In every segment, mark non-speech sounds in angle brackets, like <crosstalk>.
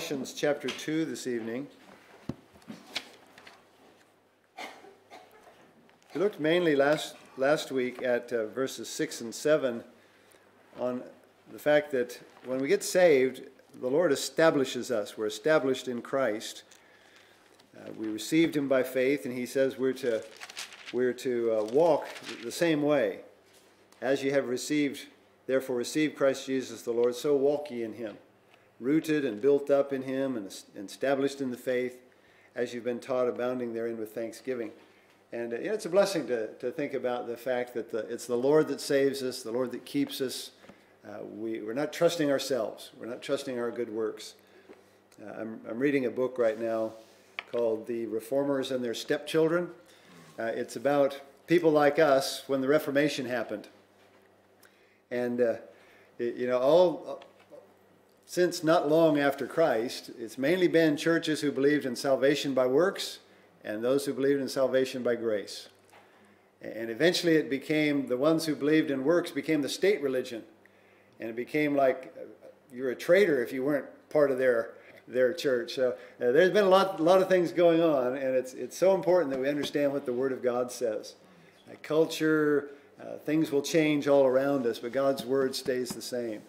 Colossians chapter 2 this evening. We looked mainly last, last week at uh, verses 6 and 7 on the fact that when we get saved, the Lord establishes us. We're established in Christ. Uh, we received Him by faith, and He says we're to, we're to uh, walk the same way. As you have received, therefore, received Christ Jesus the Lord, so walk ye in Him rooted and built up in Him and established in the faith, as you've been taught, abounding therein with thanksgiving. And uh, it's a blessing to, to think about the fact that the, it's the Lord that saves us, the Lord that keeps us. Uh, we, we're not trusting ourselves, we're not trusting our good works. Uh, I'm, I'm reading a book right now called The Reformers and Their Stepchildren. Uh, it's about people like us when the Reformation happened. And, uh, you know, all since not long after Christ, it's mainly been churches who believed in salvation by works and those who believed in salvation by grace. And eventually it became the ones who believed in works became the state religion. And it became like uh, you're a traitor if you weren't part of their, their church. So uh, there's been a lot, a lot of things going on, and it's, it's so important that we understand what the Word of God says. Uh, culture, uh, things will change all around us, but God's Word stays the same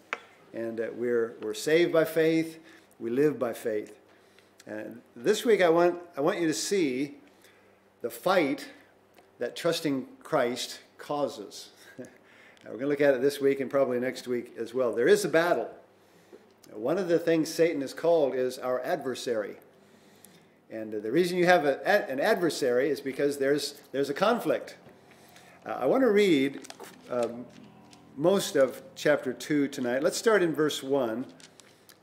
and uh, we're, we're saved by faith, we live by faith. And this week I want, I want you to see the fight that trusting Christ causes. <laughs> we're going to look at it this week and probably next week as well. There is a battle. One of the things Satan is called is our adversary. And the reason you have a, an adversary is because there's, there's a conflict. Uh, I want to read um, most of chapter 2 tonight. Let's start in verse 1,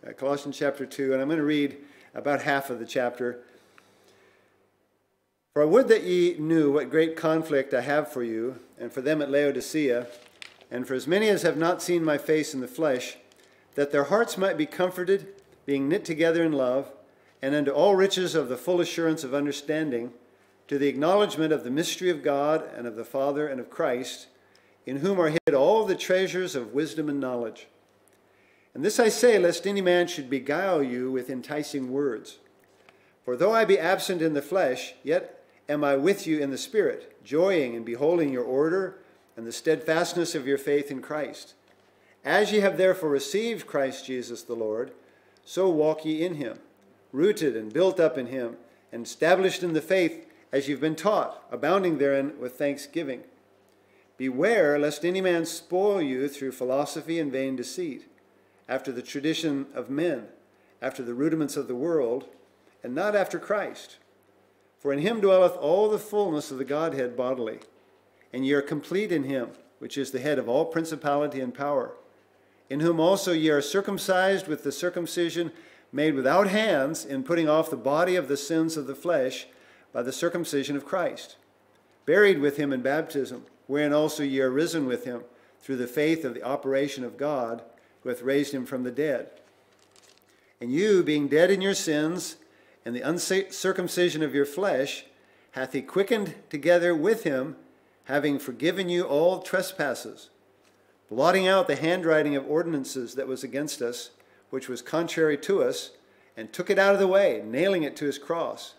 uh, Colossians chapter 2, and I'm going to read about half of the chapter. For I would that ye knew what great conflict I have for you, and for them at Laodicea, and for as many as have not seen my face in the flesh, that their hearts might be comforted, being knit together in love, and unto all riches of the full assurance of understanding, to the acknowledgement of the mystery of God and of the Father and of Christ in whom are hid all the treasures of wisdom and knowledge. And this I say, lest any man should beguile you with enticing words. For though I be absent in the flesh, yet am I with you in the Spirit, joying in beholding your order and the steadfastness of your faith in Christ. As ye have therefore received Christ Jesus the Lord, so walk ye in him, rooted and built up in him, and established in the faith as you've been taught, abounding therein with thanksgiving. Beware lest any man spoil you through philosophy and vain deceit, after the tradition of men, after the rudiments of the world, and not after Christ. For in him dwelleth all the fullness of the Godhead bodily, and ye are complete in him, which is the head of all principality and power, in whom also ye are circumcised with the circumcision made without hands, in putting off the body of the sins of the flesh by the circumcision of Christ, buried with him in baptism wherein also ye are risen with him through the faith of the operation of God, who hath raised him from the dead. And you, being dead in your sins and the uncircumcision of your flesh, hath he quickened together with him, having forgiven you all trespasses, blotting out the handwriting of ordinances that was against us, which was contrary to us, and took it out of the way, nailing it to his cross.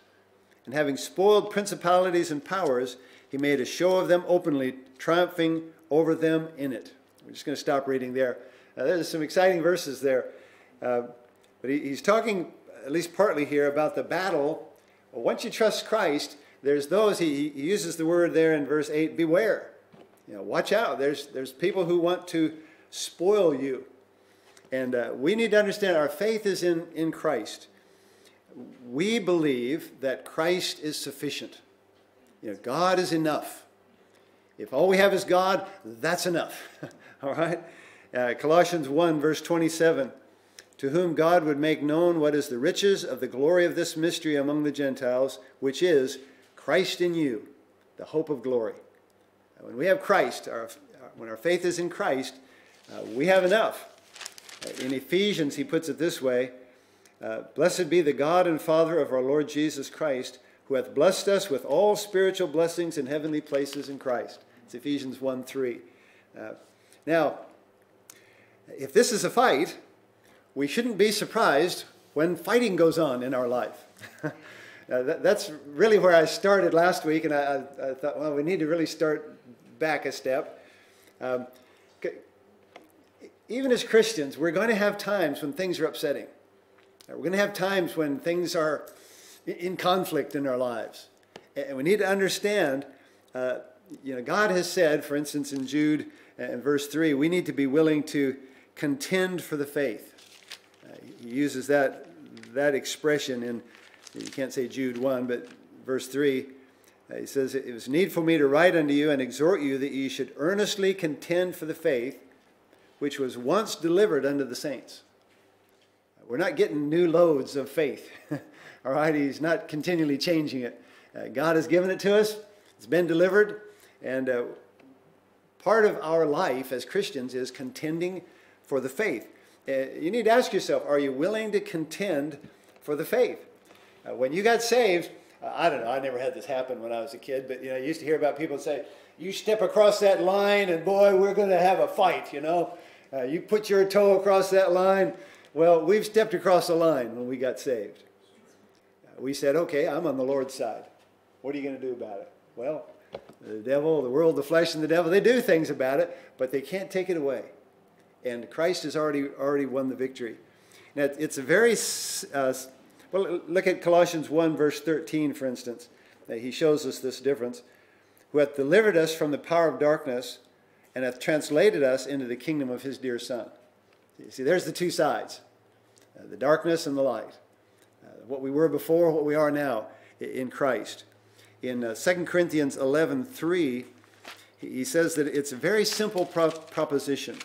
And having spoiled principalities and powers, he made a show of them openly, triumphing over them in it. We're just going to stop reading there. Uh, there's some exciting verses there. Uh, but he, he's talking, at least partly here, about the battle. Well, once you trust Christ, there's those, he, he uses the word there in verse 8, beware. You know, watch out. There's, there's people who want to spoil you. And uh, we need to understand our faith is in, in Christ. We believe that Christ is sufficient. You know, God is enough. If all we have is God, that's enough. <laughs> all right? Uh, Colossians 1, verse 27 To whom God would make known what is the riches of the glory of this mystery among the Gentiles, which is Christ in you, the hope of glory. When we have Christ, our, when our faith is in Christ, uh, we have enough. Uh, in Ephesians, he puts it this way uh, Blessed be the God and Father of our Lord Jesus Christ who hath blessed us with all spiritual blessings in heavenly places in Christ. It's Ephesians 1 3. Uh, now, if this is a fight, we shouldn't be surprised when fighting goes on in our life. <laughs> uh, that, that's really where I started last week, and I, I, I, thought, well, we need to really start back a step. Um, even as Christians, we're going to have times when things are upsetting. We're going to have times when things are in conflict in our lives. And we need to understand, uh, you know, God has said, for instance, in Jude and uh, verse 3, we need to be willing to contend for the faith. Uh, he uses that, that expression in, you can't say Jude 1, but verse 3. Uh, he says, It was needful me to write unto you and exhort you that ye should earnestly contend for the faith which was once delivered unto the saints. We're not getting new loads of faith. <laughs> All right, He's not continually changing it. Uh, God has given it to us, it's been delivered, and uh, part of our life as Christians is contending for the faith. Uh, you need to ask yourself are you willing to contend for the faith? Uh, when you got saved, uh, I don't know, I never had this happen when I was a kid, but you know, I used to hear about people say, you step across that line and boy, we're going to have a fight, you know. Uh, you put your toe across that line. Well, we've stepped across the line when we got saved. Uh, we said, okay, I'm on the Lord's side. What are you going to do about it? Well, the devil, the world, the flesh, and the devil, they do things about it, but they can't take it away. And Christ has already, already won the victory. Now, it's a very, uh, well, look at Colossians 1, verse 13, for instance. He shows us this difference. Who hath delivered us from the power of darkness and hath translated us into the kingdom of his dear Son. You see, there's the two sides uh, the darkness and the light. What we were before, what we are now in Christ. In uh, 2 Corinthians 11 3, he says that it's a very simple pro- proposition.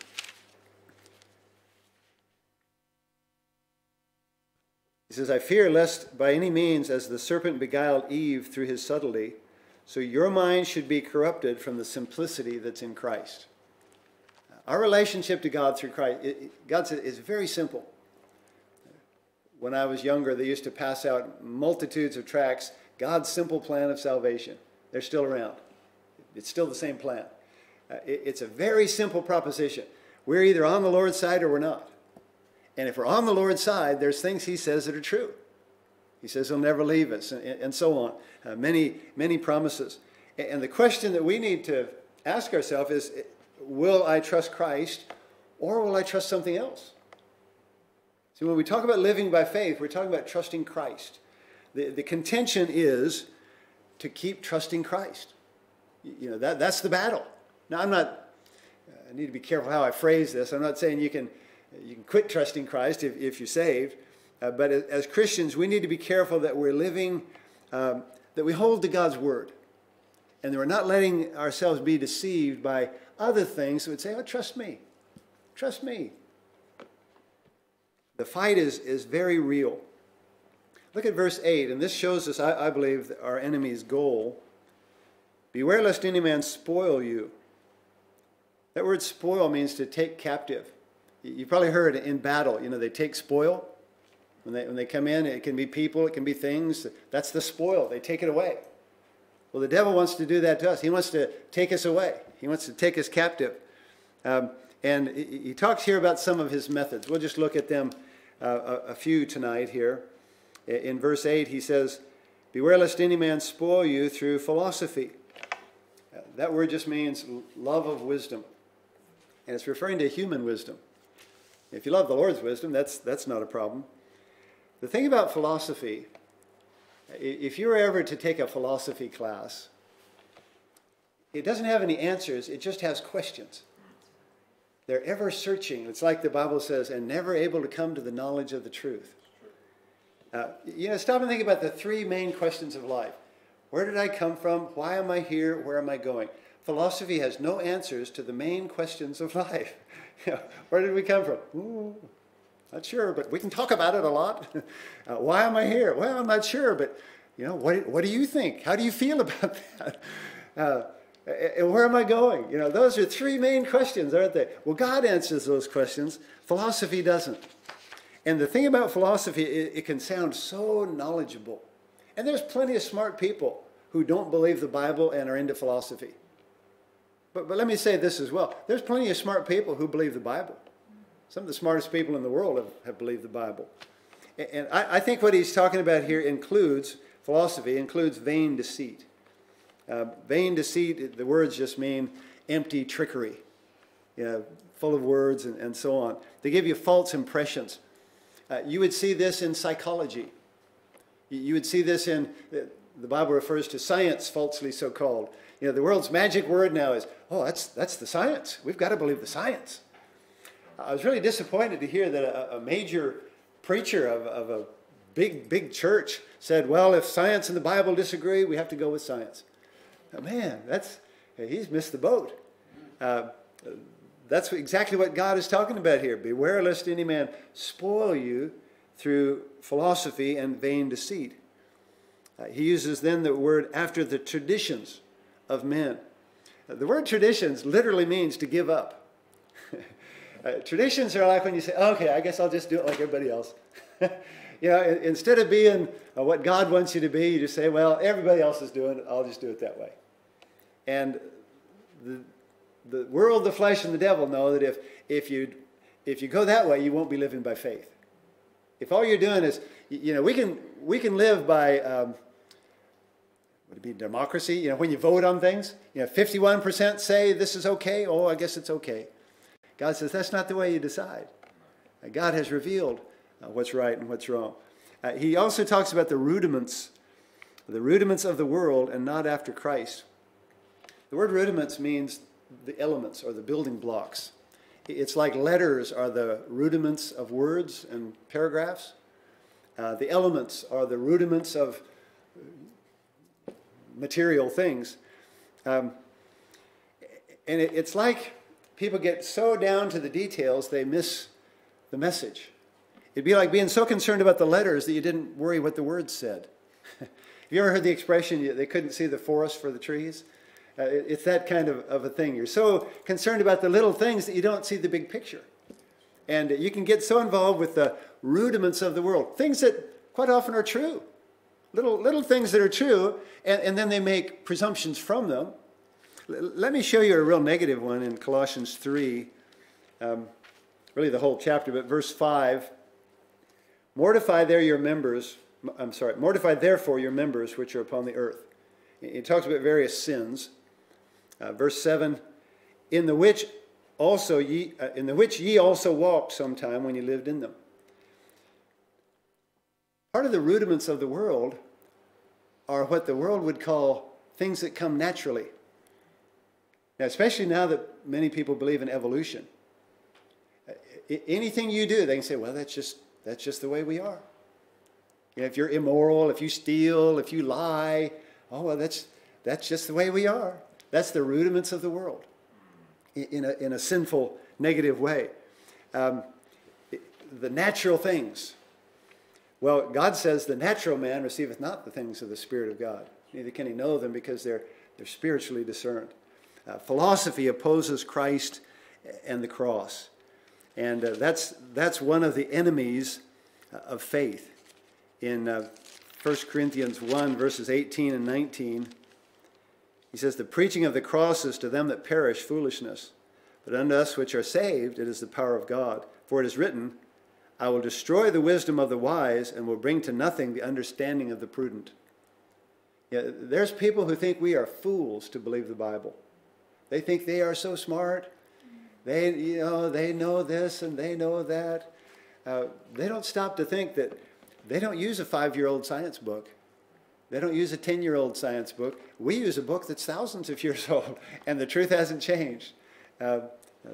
He says, I fear lest by any means, as the serpent beguiled Eve through his subtlety, so your mind should be corrupted from the simplicity that's in Christ. Our relationship to God through Christ, it, God said, is very simple. When I was younger, they used to pass out multitudes of tracts, God's simple plan of salvation. They're still around. It's still the same plan. Uh, it, it's a very simple proposition. We're either on the Lord's side or we're not. And if we're on the Lord's side, there's things He says that are true. He says he'll never leave us, and, and so on. Uh, many, many promises. And the question that we need to ask ourselves is will I trust Christ or will I trust something else? See, when we talk about living by faith, we're talking about trusting Christ. The, the contention is to keep trusting Christ. You know, that, that's the battle. Now, I'm not, I need to be careful how I phrase this. I'm not saying you can, you can quit trusting Christ if, if you're saved. Uh, but as Christians, we need to be careful that we're living, um, that we hold to God's word. And that we're not letting ourselves be deceived by other things that would say, oh, trust me. Trust me. The fight is, is very real. Look at verse 8, and this shows us, I, I believe, our enemy's goal. Beware lest any man spoil you. That word spoil means to take captive. You probably heard in battle, you know, they take spoil. When they, when they come in, it can be people, it can be things. That's the spoil. They take it away. Well, the devil wants to do that to us. He wants to take us away, he wants to take us captive. Um, and he talks here about some of his methods. We'll just look at them uh, a, few tonight here. In verse 8, he says, Beware lest any man spoil you through philosophy. Uh, that word just means love of wisdom. And it's referring to human wisdom. If you love the Lord's wisdom, that's, that's not a problem. The thing about philosophy, if you were ever to take a philosophy class, it doesn't have any answers, it just has questions. They're ever searching. It's like the Bible says, and never able to come to the knowledge of the truth. Uh, you know, stop and think about the three main questions of life Where did I come from? Why am I here? Where am I going? Philosophy has no answers to the main questions of <laughs> life. <laughs> where did we come from? Ooh, not sure, but we can talk about it a lot. <laughs> Uh, why am I here? Well, I'm not sure, but you know, what, what do you think? How do you feel about that? Uh, and where am I going? You know, those are three main questions, aren't they? Well, God answers those questions. Philosophy doesn't. And the thing about philosophy, it, it can sound so knowledgeable. And there's plenty of smart people who don't believe the Bible and are into philosophy. But, but let me say this as well. There's plenty of smart people who believe the Bible. Some of the smartest people in the world have, have believed the Bible. And I, I, think what he's talking about here includes philosophy, includes vain deceit. Uh, vain deceit, the words just mean empty trickery, you know, full of words and, and so on. They give you false impressions. Uh, you would see this in psychology. You would see this in, the Bible refers to science, falsely so called. You know, the world's magic word now is, oh, that's, that's the science. We've got to believe the science. I was really disappointed to hear that a, a major preacher of, of a big, big church said, well, if science and the Bible disagree, we have to go with science. Oh, man, that's, he's missed the boat. Uh, that's exactly what God is talking about here. Beware lest any man spoil you through philosophy and vain deceit. Uh, he uses then the word after the traditions of men. Uh, the word traditions literally means to give up. <laughs> uh, traditions are like when you say, okay, I guess I'll just do it like everybody else. <laughs> you know, instead of being uh, what God wants you to be, you just say, well, everybody else is doing it, I'll just do it that way. And the, the world, the flesh, and the devil know that if, if, you, if you go that way, you won't be living by faith. If all you're doing is, you know, we can, we can live by, um, would it be democracy? You know, when you vote on things, you know, 51% say this is okay. Oh, I guess it's okay. God says that's not the way you decide. Uh, God has revealed uh, what's right and what's wrong. Uh, he also talks about the rudiments, the rudiments of the world and not after Christ. The word rudiments means the elements or the building blocks. It's like letters are the rudiments of words and paragraphs. Uh, the elements are the rudiments of material things. Um, and it, it's like people get so down to the details they miss the message. It'd be like being so concerned about the letters that you didn't worry what the words said. <laughs> Have you ever heard the expression, they couldn't see the forest for the trees? Uh, it, it's that kind of, of a thing. You're so concerned about the little things that you don't see the big picture. And you can get so involved with the rudiments of the world, things that quite often are true little, little things that are true, and, and then they make presumptions from them. L- let me show you a real negative one in Colossians 3, um, really the whole chapter, but verse 5 Mortify there your members, I'm sorry, mortify therefore your members which are upon the earth. It talks about various sins. Uh, verse 7 In the which also ye, uh, in the which ye also walked sometime when ye lived in them. Part of the rudiments of the world are what the world would call things that come naturally. Now, especially now that many people believe in evolution. Anything you do, they can say, well, that's just, that's just the way we are. You know, if you're immoral, if you steal, if you lie, oh, well, that's, that's just the way we are. That's the rudiments of the world in a, in a sinful, negative way. Um, the natural things well, God says, The natural man receiveth not the things of the Spirit of God, neither can he know them because they're, they're spiritually discerned. Uh, philosophy opposes Christ and the cross. And uh, that's, that's one of the enemies uh, of faith. In uh, 1 Corinthians 1, verses 18 and 19, he says, The preaching of the cross is to them that perish foolishness, but unto us which are saved it is the power of God. For it is written, I will destroy the wisdom of the wise and will bring to nothing the understanding of the prudent. Yeah, there's people who think we are fools to believe the Bible. They think they are so smart. They, you know, they know this and they know that. Uh, they don't stop to think that they don't use a five-year-old science book. They don't use a 10-year-old science book. We use a book that's thousands of years <laughs> old, and the truth hasn't changed. Uh, uh,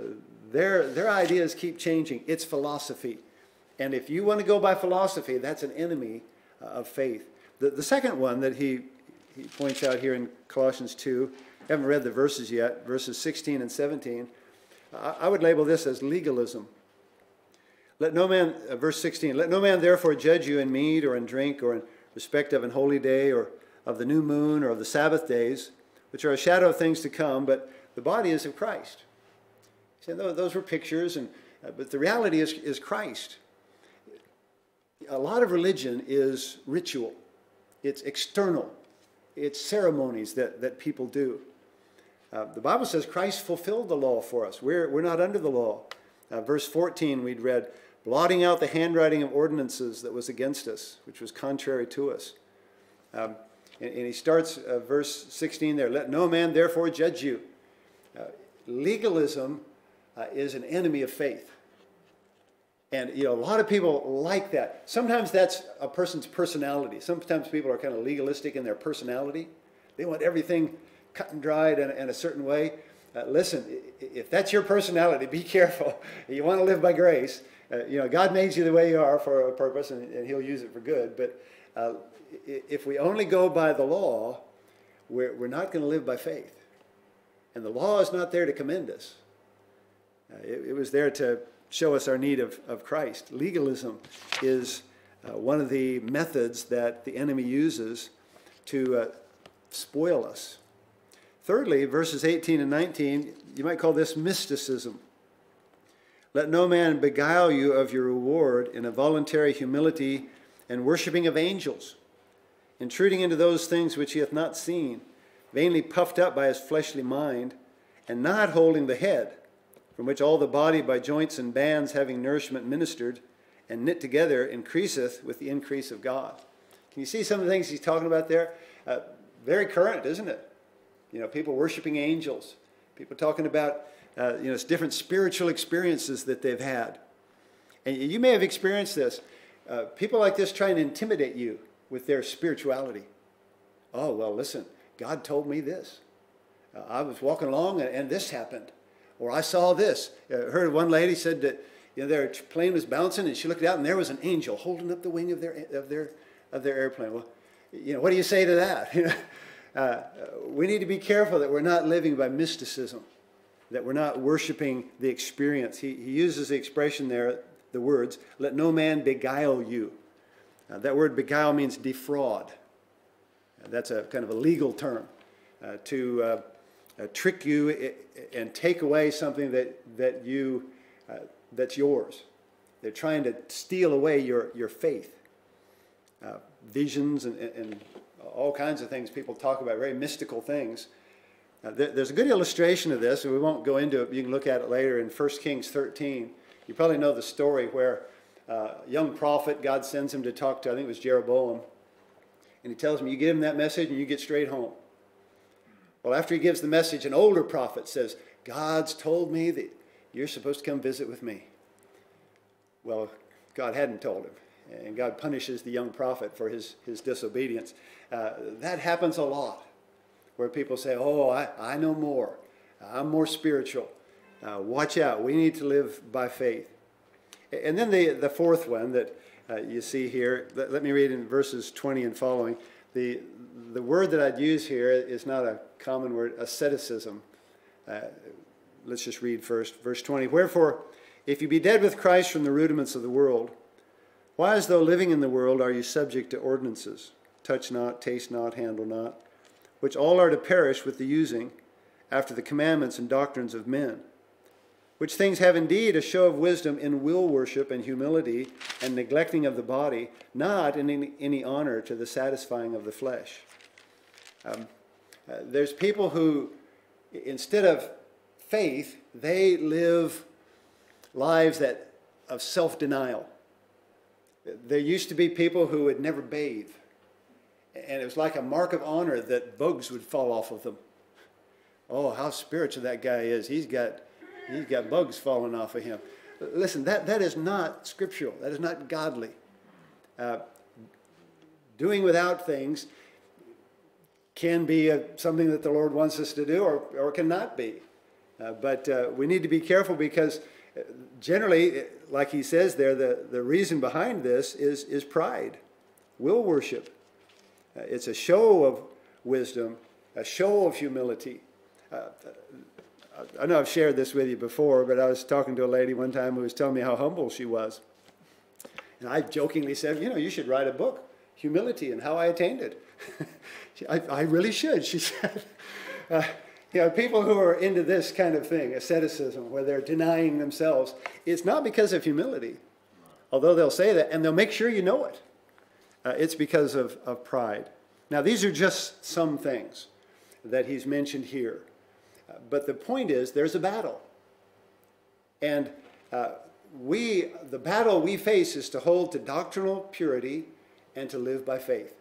their, their ideas keep changing. It's philosophy. And if you want to go by philosophy, that's an enemy uh, of faith. The, the second one that he, he points out here in Colossians 2, I haven't read the verses yet, verses 16 and 17. I, I would label this as legalism. Let no man, uh, verse 16, let no man therefore judge you in meat or in drink or in respect of an holy day or of the new moon or of the Sabbath days, which are a shadow of things to come, but the body is of Christ. See, those were pictures, and, uh, but the reality is, is Christ a lot of religion is ritual, it's external, it's ceremonies that, that people do. Uh, the Bible says Christ fulfilled the law for us. We're, we're not under the law. Uh, verse 14, we'd read, blotting out the handwriting of ordinances that was against us, which was contrary to us. Um, and, and, he starts uh, verse 16 there let no man therefore judge you. Uh, legalism uh, is an enemy of faith. And you know, a lot of people like that. Sometimes that's a person's personality. Sometimes people are kind of legalistic in their personality. They want everything cut and dried in, in a certain way. Uh, listen, if that's your personality, be <laughs> careful. You want to live by grace. Uh, you know, God made you the way you are for a purpose, and, and He'll use it for good. But uh, if we only go by the law, we're, we're not going to live by faith. And the law is not there to commend us. Uh, it, it was there to show us our need of, of Christ. Legalism is uh, one of the methods that the enemy uses to uh, spoil us. Thirdly, verses 18 and 19, you might call this mysticism. Let no man beguile you of your reward in a voluntary humility and worshiping of angels, intruding into those things which he hath not seen, vainly puffed up by his fleshly mind, and not holding the head from which all the body by joints and bands having nourishment ministered and knit together increaseth with the increase of God. Can you see some of the things he's talking about there? Uh, very current, isn't it? You know, people worshiping angels, people talking about uh, you know it's different spiritual experiences that they've had, and you may have experienced this. Uh, people like this try and intimidate you with their spirituality. Oh well, listen, God told me this. Uh, I was walking along and, and this happened. Or I saw this. I uh, heard one lady said that you know, their plane was bouncing and she looked out and there was an angel holding up the wing of their, of their, of their airplane. Well, you know, what do you say to that? <laughs> uh, we need to be careful that we're not living by mysticism, that we're not worshiping the experience. He, he uses the expression there, the words, let no man beguile you. Uh, that word beguile means defraud. Uh, that's a kind of a legal term. Uh, to uh, uh, trick you and take away something that, that you, uh, that's yours. They're trying to steal away your, your faith. Visions and, and, all kinds of things people talk about, very mystical things. There, there's a good illustration of this, and we won't go into it. You can look at it later in 1 Kings 13. You probably know the story where uh, a young prophet, God sends him to talk to, I think it was Jeroboam, and he tells him, You give him that message and you get straight home. Well, after he gives the message, an older prophet says, God's told me that you're supposed to come visit with me. Well, God hadn't told him, and God punishes the young prophet for his, his disobedience. Uh, that happens a lot, where people say, Oh, I, I know more. I'm more spiritual. Uh, watch out. We need to live by faith. And then the, the fourth one that uh, you see here, let, let me read in verses 20 and following. The, the word that I'd use here is not a common word, asceticism. Uh, let's just read first, verse 20. Wherefore, if you be dead with Christ from the rudiments of the world, why, as though living in the world, are you subject to ordinances? Touch not, taste not, handle not, which all are to perish with the using, after the commandments and doctrines of men which things have indeed a show of wisdom in will worship and humility and neglecting of the body, not in any, any honor to the satisfying of the flesh. Um, uh, there's people who, instead of faith, they live lives that of self-denial. There used to be people who would never bathe, and it was like a mark of honor that bugs would fall off of them. Oh, how spiritual that guy is! He's got He's got bugs falling off of him. Listen, that, that is not scriptural. That is not godly. Uh, doing without things can be a, something that the Lord wants us to do or, or cannot be. Uh, but uh, we need to be careful because uh, generally, like he says there, the, the reason behind this is, is pride, will worship. Uh, it's a show of wisdom, a show of humility. Uh, I know I've shared this with you before, but I was talking to a lady one time who was telling me how humble she was. And I jokingly said, You know, you should write a book, Humility and How I Attained It. <laughs> I, I, really should, she <laughs> said. Uh, you know, people who are into this kind of thing, asceticism, where they're denying themselves, it's not because of humility, although they'll say that, and they'll make sure you know it. Uh, it's because of, of pride. Now, these are just some things that he's mentioned here. But the point is, there's a battle. And uh, we, the battle we face is to hold to doctrinal purity and to live by faith.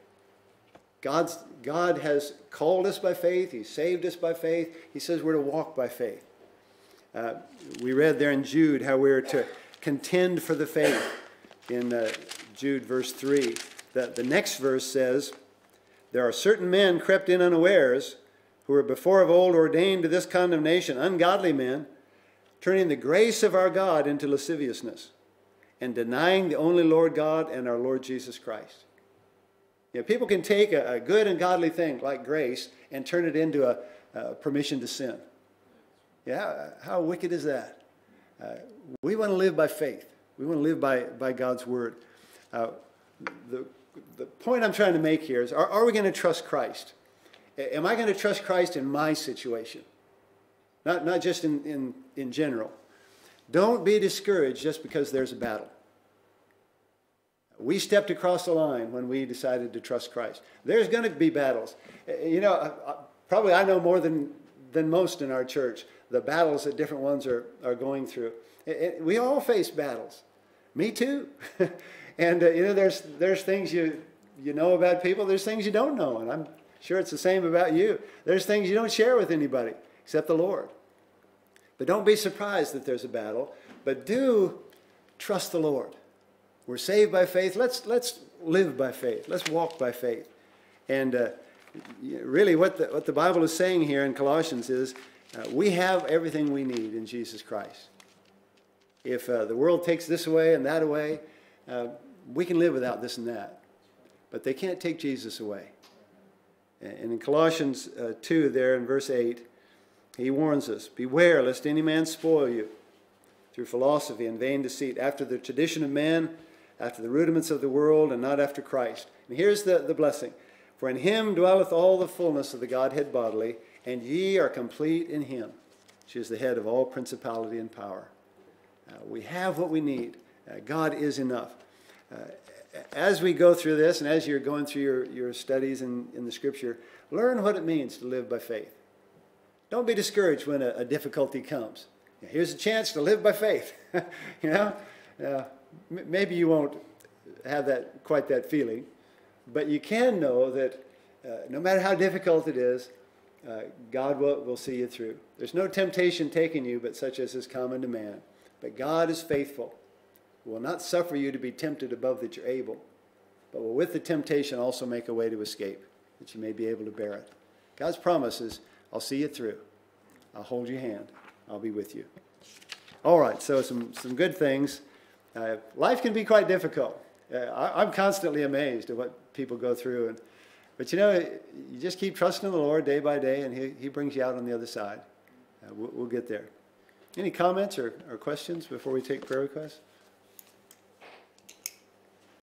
God's, God has called us by faith. He saved us by faith. He says we're to walk by faith. Uh, we read there in Jude how we're to contend for the faith in uh, Jude verse 3. The, the next verse says, There are certain men crept in unawares who were before of old ordained to this condemnation, ungodly men, turning the grace of our God into lasciviousness and denying the only Lord God and our Lord Jesus Christ. You know, people can take a, a, good and godly thing like grace and turn it into a, a permission to sin. Yeah, how wicked is that? Uh, we want to live by faith. We want to live by, by God's word. Uh, the, the point I'm trying to make here is are, are we going to trust Christ? Am I going to trust Christ in my situation? Not, not just in, in, in general. Don't be discouraged just because there's a battle. We stepped across the line when we decided to trust Christ. There's going to be battles. You know, probably I know more than, than most in our church the battles that different ones are, are going through. We all face battles. Me too. <laughs> and, uh, you know, there's, there's things you, you know about people, there's things you don't know. And I'm sure it's the same about you. There's things you don't share with anybody except the Lord. But don't be surprised that there's a battle, but do trust the Lord. We're saved by faith. Let's, let's live by faith. Let's walk by faith. And uh, really, what the, what the Bible is saying here in Colossians is uh, we have everything we need in Jesus Christ. If uh, the world takes this away and that away, uh, we can live without this and that. But they can't take Jesus away. And in Colossians uh, 2, there in verse 8, he warns us Beware lest any man spoil you through philosophy and vain deceit, after the tradition of man after the rudiments of the world and not after Christ. And here's the, the blessing For in him dwelleth all the fullness of the Godhead bodily, and ye are complete in him, which is the head of all principality and power. Uh, we have what we need. Uh, God is enough. Uh, as we go through this, and as you're going through your, your studies in, in the scripture, learn what it means to live by faith. Don't be discouraged when a, a difficulty comes. Here's a chance to live by faith. <laughs> you know, uh, maybe you won't have that quite that feeling, but you can know that uh, no matter how difficult it is, uh, God will, will see you through. There's no temptation taking you but such as is common to man. But God is faithful, will not suffer you to be tempted above that you're able, but will with the temptation also make a way to escape, that you may be able to bear it. God's promise is, I'll see you through. I'll hold your hand. I'll be with you. All right, so some, some good things. Uh, life can be quite difficult. Uh, I, am constantly amazed at what people go through. And, but you know, you just keep trusting the Lord day by day, and He, he brings you out on the other side. Uh, we'll, we'll, get there. Any comments or, or questions before we take prayer requests?